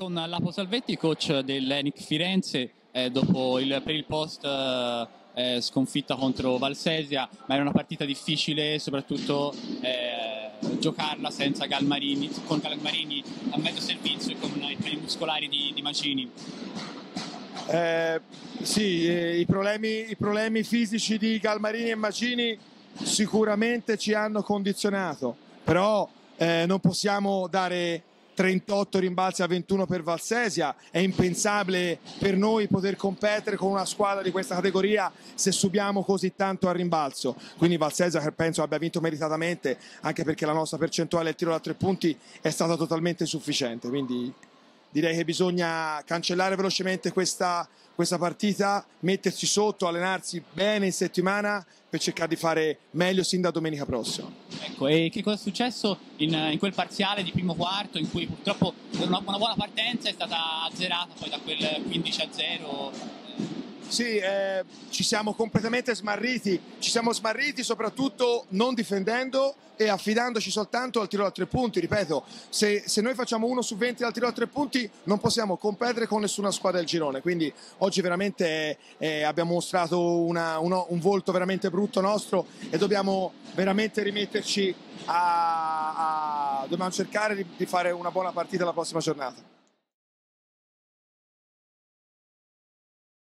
Con Lapo Salvetti, coach dell'Enic Firenze, eh, dopo il, per il post eh, eh, sconfitta contro Valsesia, ma era una partita difficile, soprattutto eh, giocarla senza Galmarini, con Galmarini a mezzo servizio e con i problemi muscolari di, di Macini. Eh, sì, eh, i problemi, i problemi fisici di Galmarini e Macini sicuramente ci hanno condizionato, però eh, non possiamo dare 38 rimbalzi a 21 per Valsesia, è impensabile per noi poter competere con una squadra di questa categoria se subiamo così tanto al rimbalzo. Quindi Valsesia penso abbia vinto meritatamente, anche perché la nostra percentuale al tiro da tre punti è stata totalmente sufficiente. Quindi direi che bisogna cancellare velocemente questa, questa partita, mettersi sotto, allenarsi bene in settimana per cercare di fare meglio sin da domenica prossima. Ecco, e che cosa è successo in, in quel parziale di primo quarto in cui purtroppo una, una buona partenza è stata azzerata poi da quel 15 a 0 sì, eh, ci siamo completamente smarriti, ci siamo smarriti soprattutto non difendendo e affidandoci soltanto al tiro da tre punti. Ripeto, se, se noi facciamo uno su 20 al tiro da tre punti non possiamo competere con nessuna squadra del girone. Quindi oggi veramente eh, abbiamo mostrato una, uno, un volto veramente brutto nostro e dobbiamo veramente rimetterci a, a dobbiamo cercare di, di fare una buona partita la prossima giornata.